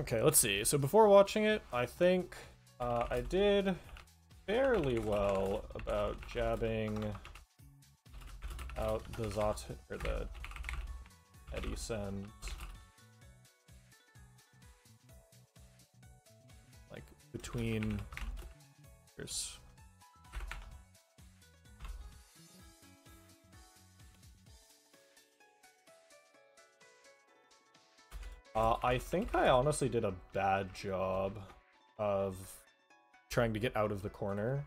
Okay, let's see. So before watching it, I think uh, I did fairly well about jabbing out the Zot or the Eddie send. Like between there's Uh, I think I honestly did a bad job of trying to get out of the corner.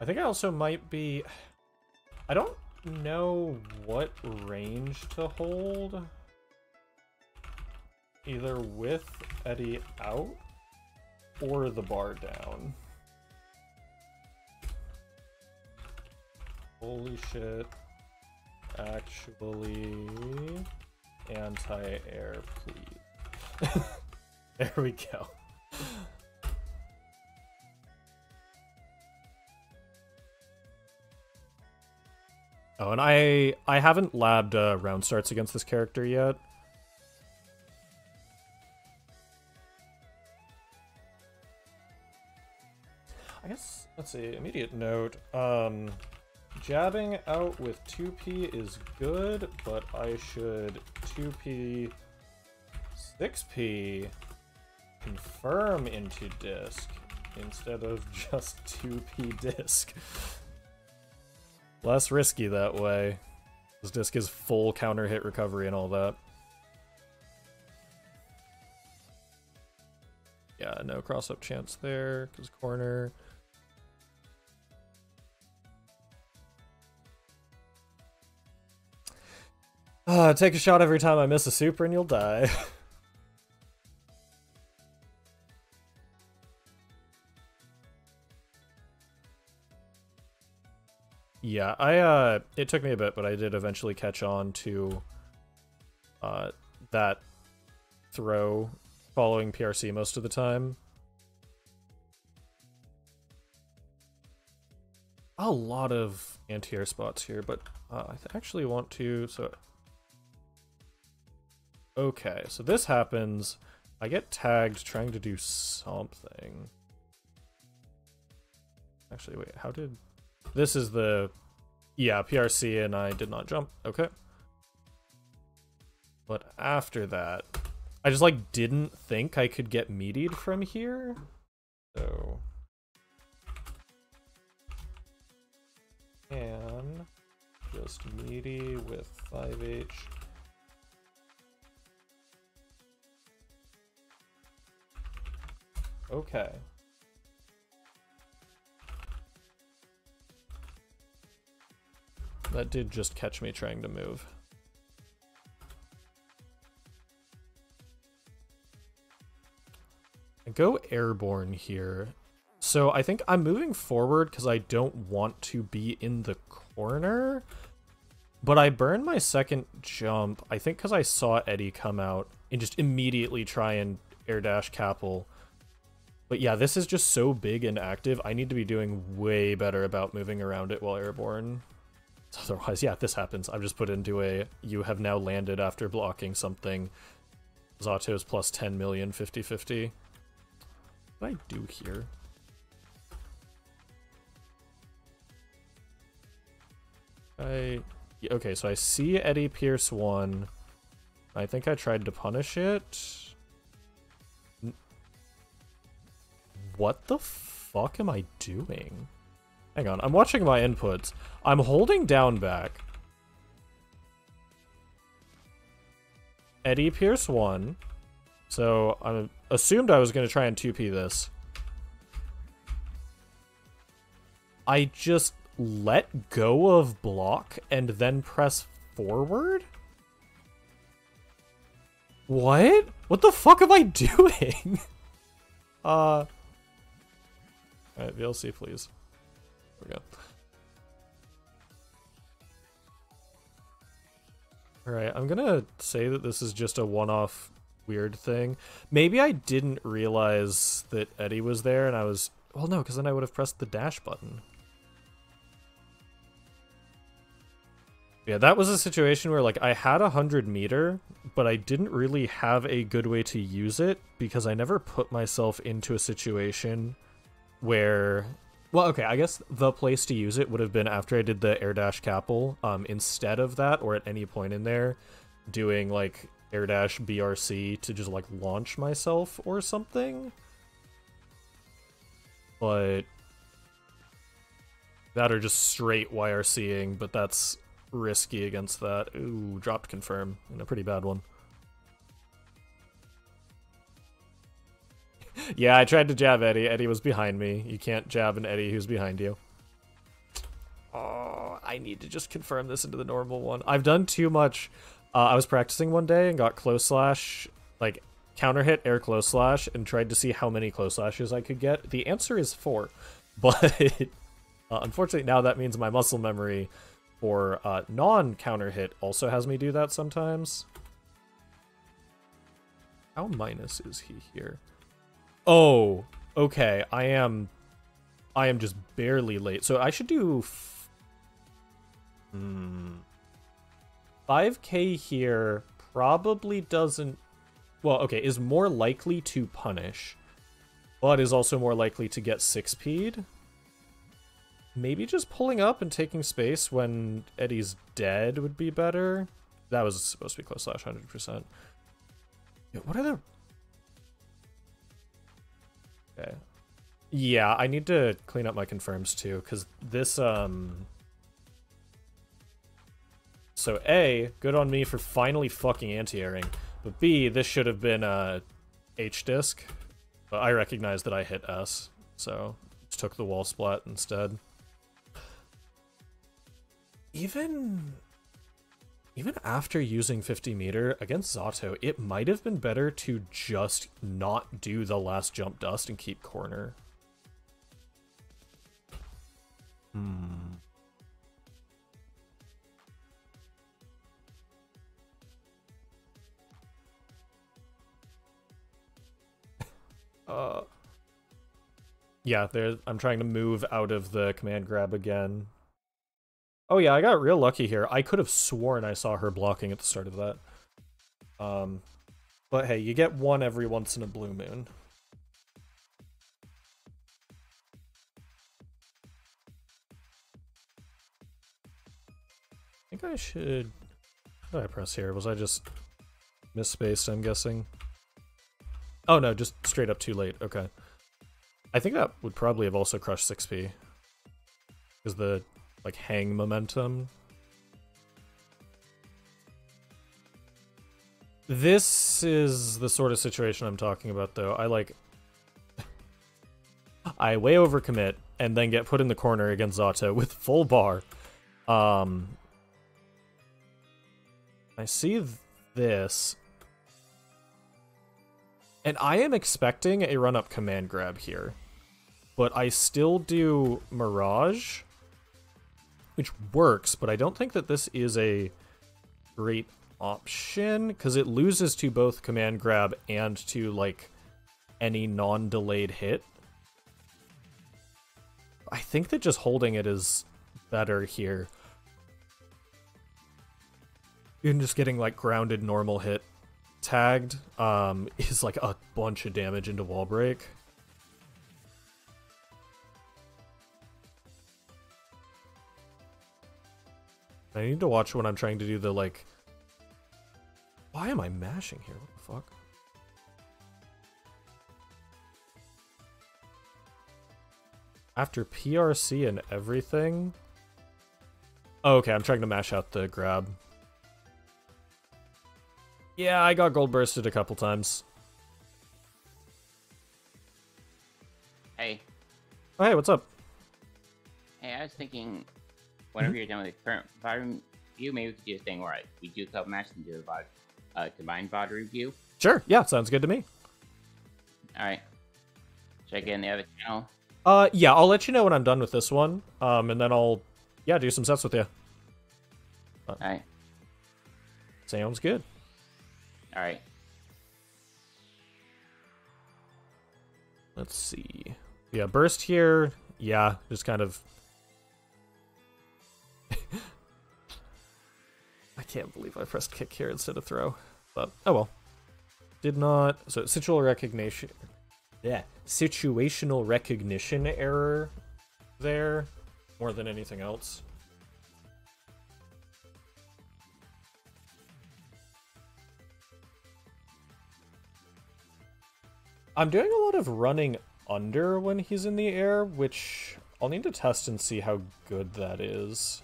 I think I also might be... I don't know what range to hold. Either with Eddie out or the bar down. Holy shit. Actually, anti-air, please. there we go. Oh, and I I haven't labbed uh, round starts against this character yet. I guess let's see. Immediate note. Um, Jabbing out with 2p is good, but I should 2p 6p confirm into disk instead of just 2p disk. Less risky that way. This disk is full counter hit recovery and all that. Yeah, no cross up chance there, because corner. Uh, take a shot every time I miss a super and you'll die. yeah, I, uh, it took me a bit, but I did eventually catch on to, uh, that throw following PRC most of the time. A lot of anti-air spots here, but uh, I actually want to, so Okay, so this happens. I get tagged trying to do something. Actually, wait, how did... This is the... Yeah, PRC and I did not jump. Okay. But after that, I just, like, didn't think I could get meatied from here. So... And just meaty with 5H Okay. That did just catch me trying to move. I go airborne here. So I think I'm moving forward because I don't want to be in the corner. But I burned my second jump, I think because I saw Eddie come out and just immediately try and air dash Kapel. But yeah, this is just so big and active. I need to be doing way better about moving around it while airborne. Otherwise, yeah, this happens. I'm just put into a you have now landed after blocking something. Zato's plus 10 million 50-50. What I do here? I okay, so I see Eddie Pierce one. I think I tried to punish it. What the fuck am I doing? Hang on, I'm watching my inputs. I'm holding down back. Eddie Pierce 1. So I assumed I was going to try and 2p this. I just let go of block and then press forward? What? What the fuck am I doing? uh... Alright, VLC, please. There we go. Alright, I'm gonna say that this is just a one-off weird thing. Maybe I didn't realize that Eddie was there and I was Well, no, because then I would have pressed the dash button. Yeah, that was a situation where like I had a hundred meter, but I didn't really have a good way to use it because I never put myself into a situation where well, okay, I guess the place to use it would have been after I did the air dash Kapel. Um, instead of that, or at any point in there, doing like air dash BRC to just like launch myself or something. But that are just straight YRCing, but that's risky against that. Ooh, dropped confirm in a pretty bad one. Yeah, I tried to jab Eddie. Eddie was behind me. You can't jab an Eddie who's behind you. Oh, I need to just confirm this into the normal one. I've done too much. Uh, I was practicing one day and got close slash, like counter hit air close slash, and tried to see how many close slashes I could get. The answer is four, but uh, unfortunately now that means my muscle memory for uh, non counter hit also has me do that sometimes. How minus is he here? Oh, okay. I am, I am just barely late. So I should do. Hmm. 5k here probably doesn't. Well, okay, is more likely to punish, but is also more likely to get 6 peed. Maybe just pulling up and taking space when Eddie's dead would be better. That was supposed to be close slash 100%. what are the Okay. Yeah, I need to clean up my confirms too, because this, um... So A, good on me for finally fucking anti-airing. But B, this should have been a H-disc. But I recognize that I hit S, so took the wall splat instead. Even even after using 50 meter against Zato, it might have been better to just not do the last jump dust and keep corner. Hmm. uh. Yeah, there. I'm trying to move out of the command grab again. Oh yeah, I got real lucky here. I could have sworn I saw her blocking at the start of that. Um, but hey, you get one every once in a blue moon. I think I should... What did I press here? Was I just misspaced, I'm guessing? Oh no, just straight up too late. Okay. I think that would probably have also crushed 6p. Because the like hang momentum. This is the sort of situation I'm talking about though. I like I way overcommit and then get put in the corner against Zato with full bar. Um I see th this. And I am expecting a run-up command grab here. But I still do Mirage which works, but I don't think that this is a great option because it loses to both command grab and to like any non-delayed hit. I think that just holding it is better here. Even just getting like grounded normal hit tagged um, is like a bunch of damage into wall break. I need to watch when I'm trying to do the, like... Why am I mashing here? What the fuck? After PRC and everything? Oh, okay, I'm trying to mash out the grab. Yeah, I got gold bursted a couple times. Hey. Oh, hey, what's up? Hey, I was thinking whenever mm -hmm. you're done with the current VOD review, maybe we could do a thing where we do a couple matches and do a VOD, uh, combined VOD review. Sure, yeah, sounds good to me. Alright. Should I get in the other channel? Uh, yeah, I'll let you know when I'm done with this one, um, and then I'll, yeah, do some sets with you. Uh, Alright. Sounds good. Alright. Let's see. Yeah, burst here. Yeah, just kind of. I can't believe I pressed kick here instead of throw. But, oh well. Did not. So, situational recognition. Yeah. Situational recognition error there more than anything else. I'm doing a lot of running under when he's in the air, which I'll need to test and see how good that is.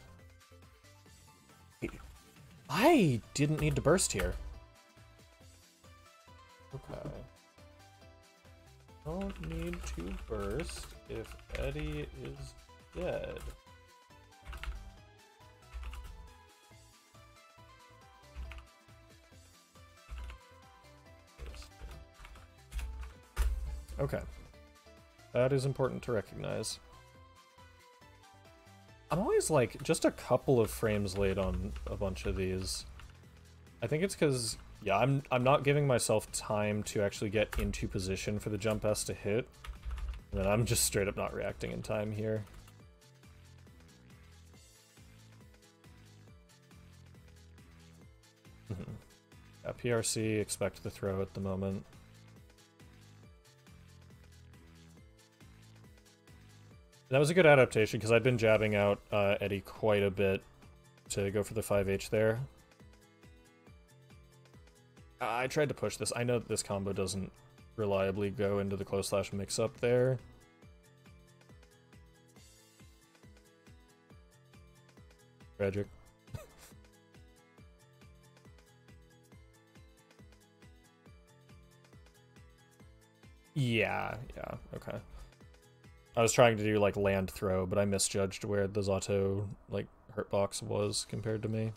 I didn't need to burst here. Okay. Don't need to burst if Eddie is dead. Okay. That is important to recognize. I'm always like just a couple of frames late on a bunch of these. I think it's because yeah, I'm I'm not giving myself time to actually get into position for the jump S to hit. And then I'm just straight up not reacting in time here. Yeah, PRC, expect the throw at the moment. That was a good adaptation because I'd been jabbing out uh, Eddie quite a bit to go for the 5H there. I tried to push this. I know that this combo doesn't reliably go into the close slash mix up there. Tragic. yeah, yeah, okay. I was trying to do like land throw, but I misjudged where the Zato like hurt box was compared to me.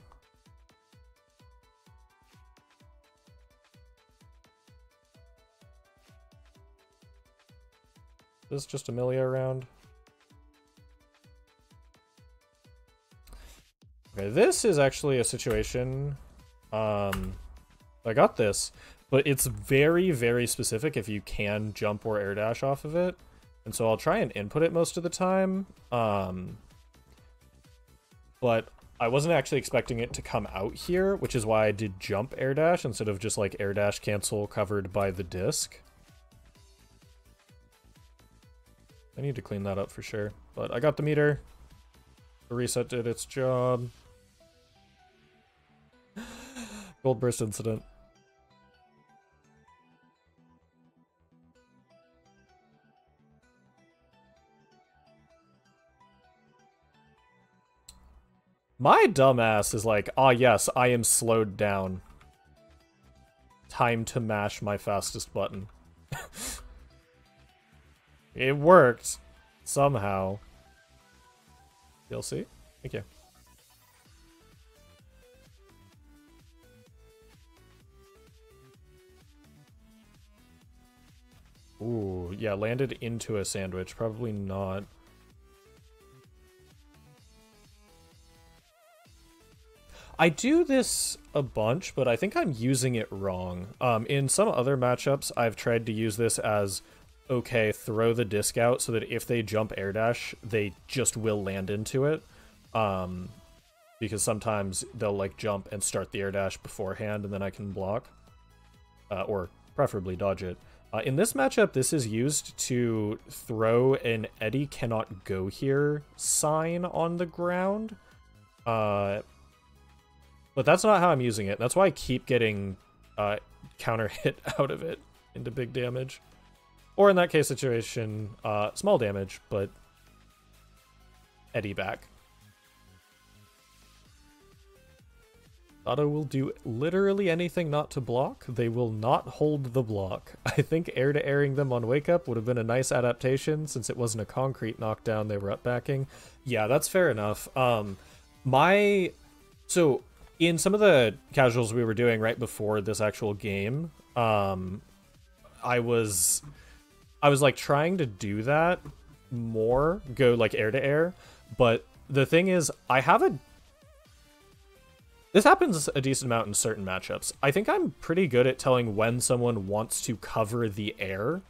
This is just Amelia around? Okay, this is actually a situation. Um, I got this, but it's very, very specific if you can jump or air dash off of it. And so I'll try and input it most of the time. Um, but I wasn't actually expecting it to come out here, which is why I did jump air dash instead of just like air dash cancel covered by the disc. I need to clean that up for sure. But I got the meter. The reset did its job. Gold burst incident. My dumbass is like, ah yes, I am slowed down. Time to mash my fastest button. it worked. Somehow. You'll see. Thank you. Ooh, yeah, landed into a sandwich. Probably not. I do this a bunch, but I think I'm using it wrong. Um, in some other matchups, I've tried to use this as, okay, throw the disc out so that if they jump air dash, they just will land into it. Um, because sometimes they'll like jump and start the air dash beforehand and then I can block. Uh, or preferably dodge it. Uh, in this matchup, this is used to throw an Eddie cannot go here sign on the ground. Uh, but that's not how I'm using it. That's why I keep getting uh, counter hit out of it into big damage. Or in that case situation, uh, small damage, but Eddie back. Auto will do literally anything not to block. They will not hold the block. I think air to airing them on wake up would have been a nice adaptation since it wasn't a concrete knockdown they were up backing. Yeah, that's fair enough. Um, my so in some of the casuals we were doing right before this actual game, um, I was, I was like trying to do that more, go like air to air, but the thing is, I have a. This happens a decent amount in certain matchups. I think I'm pretty good at telling when someone wants to cover the air,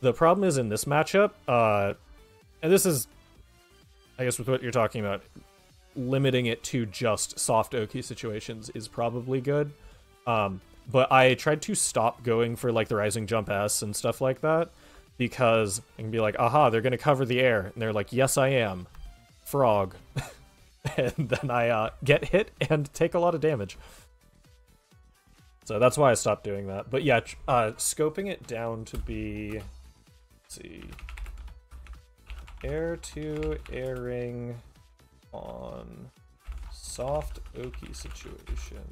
The problem is in this matchup, uh, and this is, I guess, with what you're talking about, limiting it to just soft Oki situations is probably good. Um, but I tried to stop going for like the Rising Jump S and stuff like that because I can be like, aha, they're to cover the air. And they're like, yes, I am. Frog. and then I uh, get hit and take a lot of damage. So that's why I stopped doing that. But yeah, uh, scoping it down to be, see, air to airing on soft Oki situation.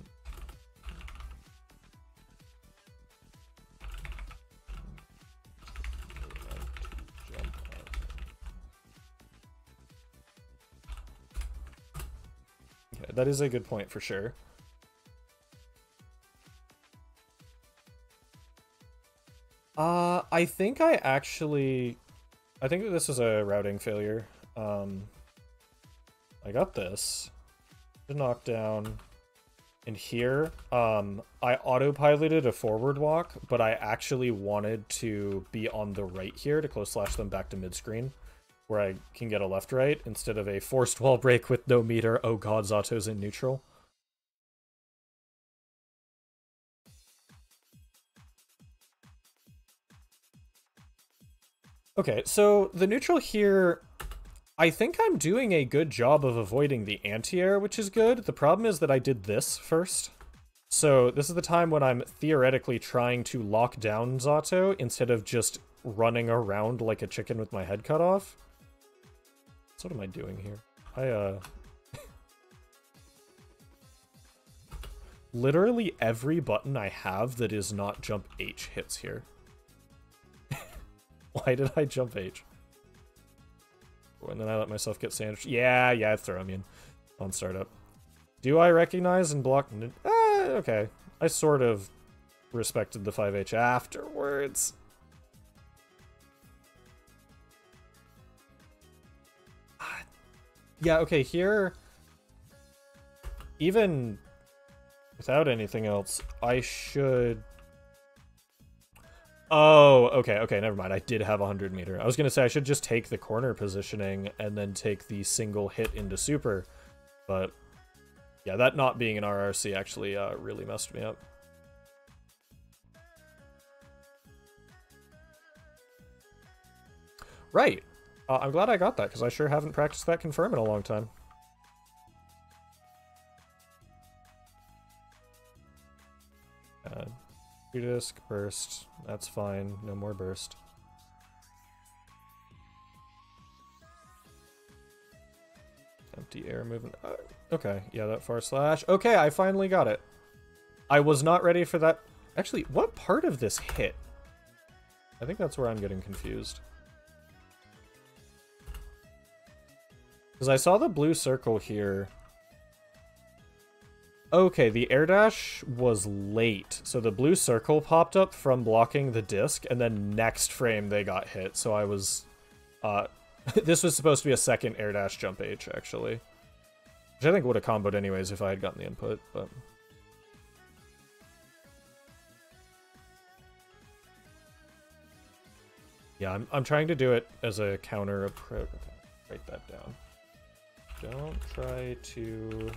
That is a good point for sure. Uh, I think I actually, I think that this is a routing failure. Um, I got this. The knockdown. And here, um, I autopiloted a forward walk, but I actually wanted to be on the right here to close slash them back to mid screen, where I can get a left right instead of a forced wall break with no meter. Oh god, Zato's in neutral. Okay, so the neutral here, I think I'm doing a good job of avoiding the anti-air, which is good. The problem is that I did this first. So this is the time when I'm theoretically trying to lock down Zato instead of just running around like a chicken with my head cut off. So what am I doing here? I, uh... Literally every button I have that is not jump H hits here. Why did I jump H? And then I let myself get sandwiched. Yeah, yeah, I throw him in on startup. Do I recognize and block? Ah, okay. I sort of respected the 5H afterwards. Ah, yeah, okay, here... Even without anything else, I should Oh, okay, okay, never mind. I did have 100 meter. I was going to say I should just take the corner positioning and then take the single hit into super. But yeah, that not being an RRC actually uh, really messed me up. Right. Uh, I'm glad I got that because I sure haven't practiced that confirm in a long time. Disc, burst. That's fine. No more burst. Empty air movement. Uh, okay, yeah, that far slash. Okay, I finally got it. I was not ready for that. Actually, what part of this hit? I think that's where I'm getting confused. Because I saw the blue circle here. Okay, the air dash was late. So the blue circle popped up from blocking the disc, and then next frame they got hit. So I was... Uh, this was supposed to be a second air dash jump H, actually. Which I think would have comboed anyways if I had gotten the input, but... Yeah, I'm, I'm trying to do it as a counter approach. Write that down. Don't try to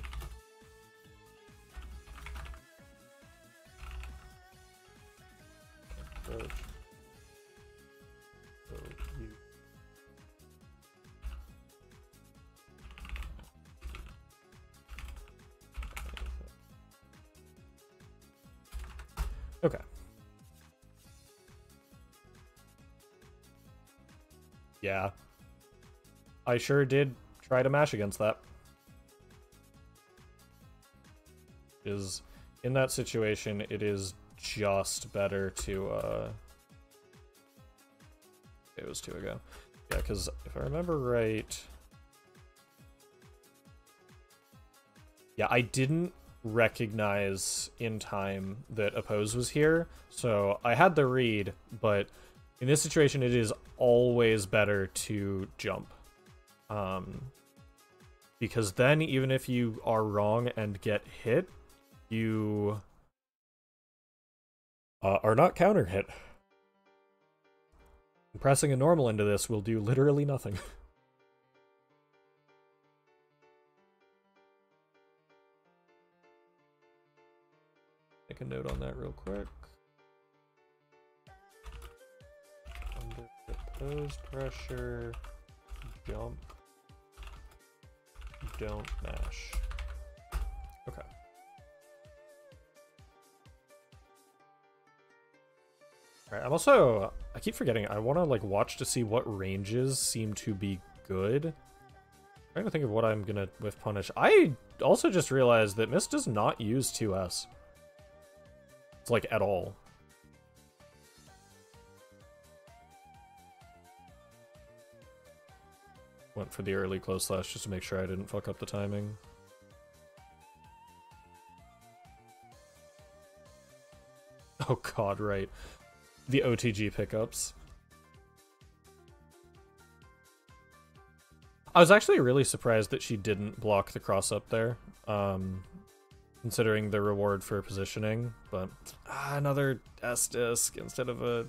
Yeah. I sure did try to mash against that. Is in that situation, it is just better to, uh... It was two ago. Yeah, because if I remember right... Yeah, I didn't recognize in time that oppose was here, so I had the read, but in this situation it is always better to jump. Um, because then even if you are wrong and get hit, you uh, are not counter hit. Pressing a normal into this will do literally nothing. Make a note on that real quick. Opposed pressure, jump, don't mash. Okay. Alright, I'm also I keep forgetting I wanna like watch to see what ranges seem to be good. I'm trying to think of what I'm gonna with punish. I also just realized that Mist does not use 2S. It's like at all. Went for the early close slash just to make sure I didn't fuck up the timing. Oh god, right. The OTG pickups. I was actually really surprised that she didn't block the cross up there, um, considering the reward for positioning, but ah, another S disc instead of a...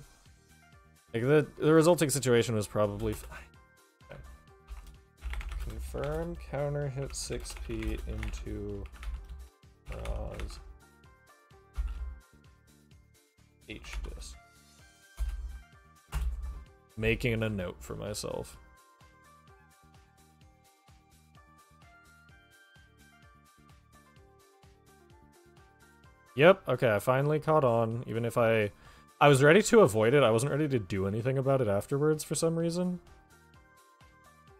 Like, the, the resulting situation was probably... Okay. Confirm counter hit 6p into Roz H disc. Making a note for myself. Yep, okay, I finally caught on, even if I... I was ready to avoid it, I wasn't ready to do anything about it afterwards for some reason.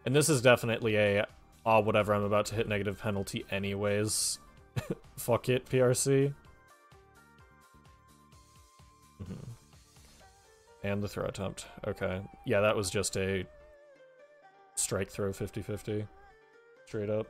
And this is definitely a, ah, oh, whatever, I'm about to hit negative penalty anyways. Fuck it, PRC. Mm -hmm. And the throw attempt. Okay. Yeah, that was just a strike throw 50-50. Straight up.